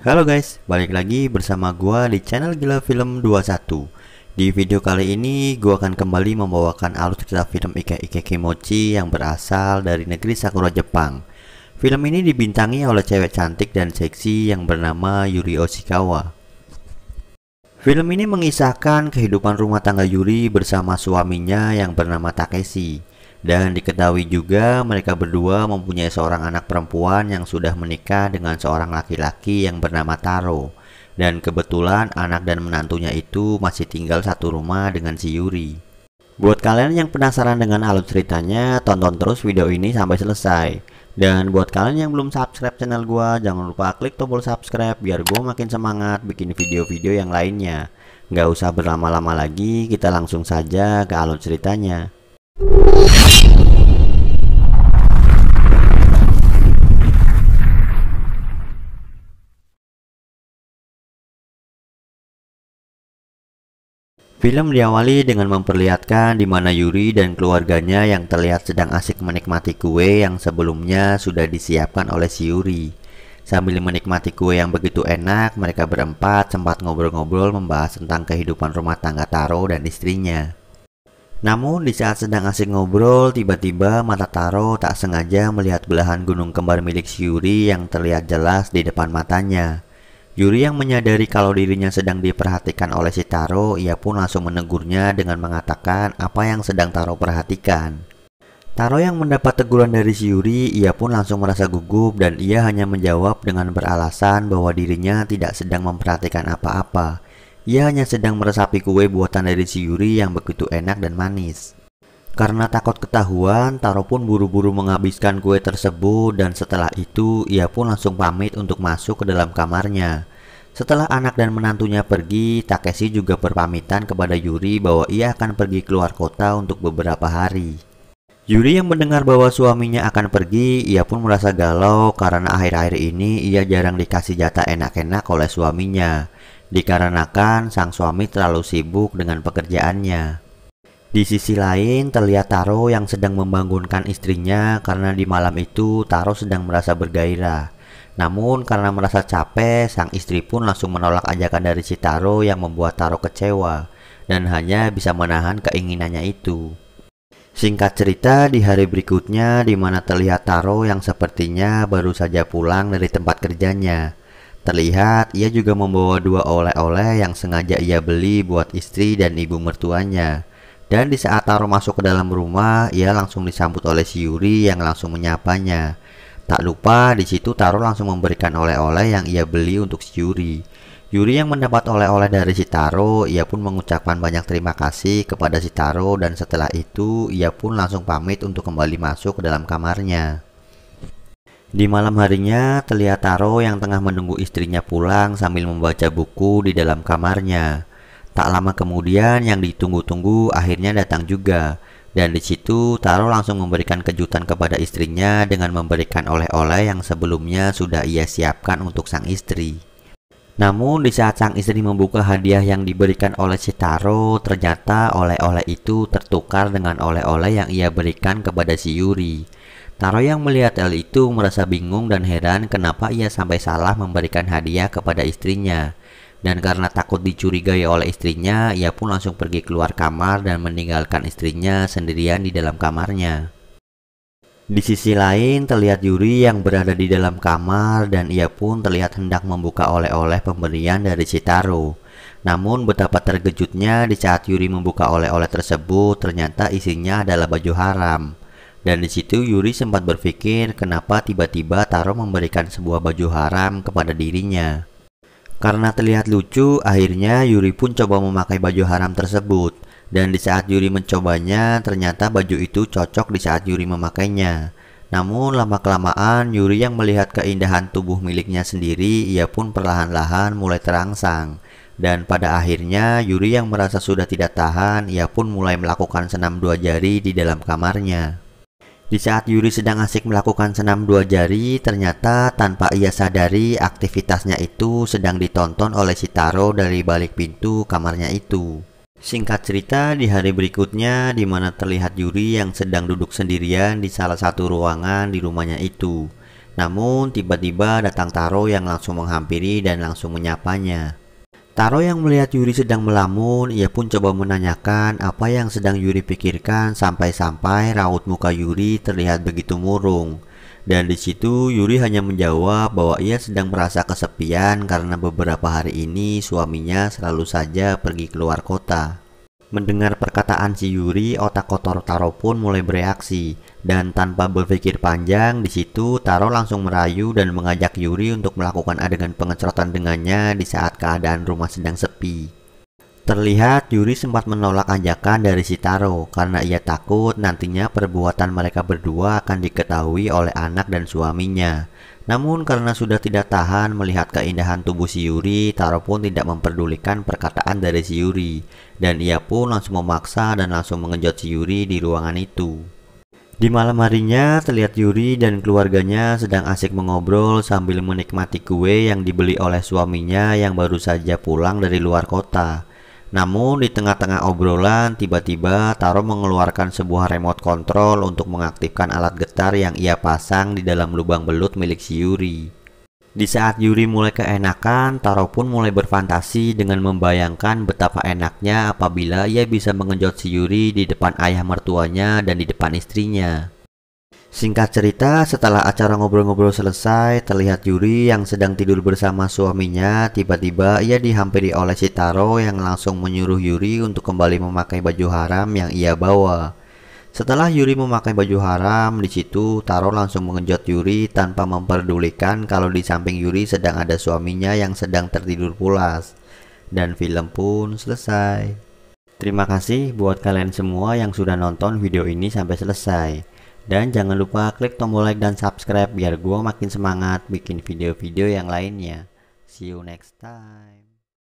Halo guys, balik lagi bersama gua di channel Gila Film 21 Di video kali ini gua akan kembali membawakan alur cerita film Ike Ike Kimochi yang berasal dari negeri Sakura Jepang. Film ini dibintangi oleh cewek cantik dan seksi yang bernama Yuri Oshikawa. Film ini mengisahkan kehidupan rumah tangga Yuri bersama suaminya yang bernama Takeshi dan diketahui juga mereka berdua mempunyai seorang anak perempuan yang sudah menikah dengan seorang laki-laki yang bernama Taro. Dan kebetulan anak dan menantunya itu masih tinggal satu rumah dengan si Yuri. Buat kalian yang penasaran dengan alur ceritanya, tonton terus video ini sampai selesai. Dan buat kalian yang belum subscribe channel gua, jangan lupa klik tombol subscribe biar gua makin semangat bikin video-video yang lainnya. Gak usah berlama-lama lagi, kita langsung saja ke alur ceritanya. Film diawali dengan memperlihatkan di mana Yuri dan keluarganya yang terlihat sedang asik menikmati kue yang sebelumnya sudah disiapkan oleh si Yuri. Sambil menikmati kue yang begitu enak, mereka berempat sempat ngobrol-ngobrol membahas tentang kehidupan rumah tangga Taro dan istrinya. Namun di saat sedang asik ngobrol, tiba-tiba mata Taro tak sengaja melihat belahan gunung kembar milik Yuri yang terlihat jelas di depan matanya. Yuri yang menyadari kalau dirinya sedang diperhatikan oleh si Taro, ia pun langsung menegurnya dengan mengatakan apa yang sedang Taro perhatikan. Taro yang mendapat teguran dari si Yuri, ia pun langsung merasa gugup dan ia hanya menjawab dengan beralasan bahwa dirinya tidak sedang memperhatikan apa-apa. Ia hanya sedang meresapi kue buatan dari si Yuri yang begitu enak dan manis. Karena takut ketahuan, Taro pun buru-buru menghabiskan kue tersebut dan setelah itu ia pun langsung pamit untuk masuk ke dalam kamarnya. Setelah anak dan menantunya pergi, Takeshi juga berpamitan kepada Yuri bahwa ia akan pergi keluar kota untuk beberapa hari. Yuri yang mendengar bahwa suaminya akan pergi, ia pun merasa galau karena akhir-akhir ini ia jarang dikasih jatah enak-enak oleh suaminya, dikarenakan sang suami terlalu sibuk dengan pekerjaannya. Di sisi lain, terlihat Taro yang sedang membangunkan istrinya karena di malam itu Taro sedang merasa bergairah. Namun karena merasa capek, sang istri pun langsung menolak ajakan dari si Taro yang membuat Taro kecewa dan hanya bisa menahan keinginannya itu. Singkat cerita, di hari berikutnya di mana terlihat Taro yang sepertinya baru saja pulang dari tempat kerjanya. Terlihat ia juga membawa dua oleh-oleh yang sengaja ia beli buat istri dan ibu mertuanya. Dan di saat Taro masuk ke dalam rumah, ia langsung disambut oleh si Yuri yang langsung menyapanya. Tak lupa di situ Taro langsung memberikan oleh-oleh yang ia beli untuk si Yuri. Yuri yang mendapat oleh-oleh dari si Taro, ia pun mengucapkan banyak terima kasih kepada si Taro dan setelah itu ia pun langsung pamit untuk kembali masuk ke dalam kamarnya. Di malam harinya, terlihat Taro yang tengah menunggu istrinya pulang sambil membaca buku di dalam kamarnya. Tak lama kemudian yang ditunggu-tunggu akhirnya datang juga. Dan di situ Taro langsung memberikan kejutan kepada istrinya dengan memberikan oleh-oleh yang sebelumnya sudah ia siapkan untuk sang istri. Namun di saat sang istri membuka hadiah yang diberikan oleh si Taro, ternyata oleh-oleh itu tertukar dengan oleh-oleh yang ia berikan kepada si Yuri. Taro yang melihat hal itu merasa bingung dan heran kenapa ia sampai salah memberikan hadiah kepada istrinya. Dan karena takut dicurigai oleh istrinya, ia pun langsung pergi keluar kamar dan meninggalkan istrinya sendirian di dalam kamarnya. Di sisi lain, terlihat Yuri yang berada di dalam kamar dan ia pun terlihat hendak membuka oleh-oleh pemberian dari Citaro. Namun betapa terkejutnya di saat Yuri membuka oleh-oleh tersebut, ternyata isinya adalah baju haram. Dan di situ Yuri sempat berpikir kenapa tiba-tiba Taro memberikan sebuah baju haram kepada dirinya. Karena terlihat lucu, akhirnya Yuri pun coba memakai baju haram tersebut. Dan di saat Yuri mencobanya, ternyata baju itu cocok di saat Yuri memakainya. Namun lama-kelamaan Yuri yang melihat keindahan tubuh miliknya sendiri, ia pun perlahan-lahan mulai terangsang. Dan pada akhirnya Yuri yang merasa sudah tidak tahan, ia pun mulai melakukan senam dua jari di dalam kamarnya. Di saat Yuri sedang asik melakukan senam dua jari, ternyata tanpa ia sadari aktivitasnya itu sedang ditonton oleh si Taro dari balik pintu kamarnya itu. Singkat cerita, di hari berikutnya di mana terlihat Yuri yang sedang duduk sendirian di salah satu ruangan di rumahnya itu. Namun tiba-tiba datang Taro yang langsung menghampiri dan langsung menyapanya. Taro yang melihat Yuri sedang melamun, ia pun coba menanyakan apa yang sedang Yuri pikirkan sampai-sampai raut muka Yuri terlihat begitu murung. Dan di situ Yuri hanya menjawab bahwa ia sedang merasa kesepian karena beberapa hari ini suaminya selalu saja pergi keluar kota. Mendengar perkataan si Yuri, otak kotor Taro pun mulai bereaksi dan tanpa berpikir panjang di situ Taro langsung merayu dan mengajak Yuri untuk melakukan adegan pengecerotan dengannya di saat keadaan rumah sedang sepi. Terlihat Yuri sempat menolak ajakan dari si Taro karena ia takut nantinya perbuatan mereka berdua akan diketahui oleh anak dan suaminya. Namun karena sudah tidak tahan melihat keindahan tubuh si Yuri, Taro pun tidak memperdulikan perkataan dari si Yuri. Dan ia pun langsung memaksa dan langsung mengejut si Yuri di ruangan itu. Di malam harinya, terlihat Yuri dan keluarganya sedang asik mengobrol sambil menikmati kue yang dibeli oleh suaminya yang baru saja pulang dari luar kota. Namun di tengah-tengah obrolan tiba-tiba Taro mengeluarkan sebuah remote control untuk mengaktifkan alat getar yang ia pasang di dalam lubang belut milik si Yuri. Di saat Yuri mulai keenakan, Taro pun mulai berfantasi dengan membayangkan betapa enaknya apabila ia bisa mengejut si Yuri di depan ayah mertuanya dan di depan istrinya. Singkat cerita, setelah acara ngobrol-ngobrol selesai, terlihat Yuri yang sedang tidur bersama suaminya. Tiba-tiba ia dihampiri oleh si Taro yang langsung menyuruh Yuri untuk kembali memakai baju haram yang ia bawa. Setelah Yuri memakai baju haram, di situ Taro langsung mengejut Yuri tanpa memperdulikan kalau di samping Yuri sedang ada suaminya yang sedang tertidur pulas. Dan film pun selesai. Terima kasih buat kalian semua yang sudah nonton video ini sampai selesai. Dan jangan lupa klik tombol like dan subscribe biar gue makin semangat bikin video-video yang lainnya. See you next time.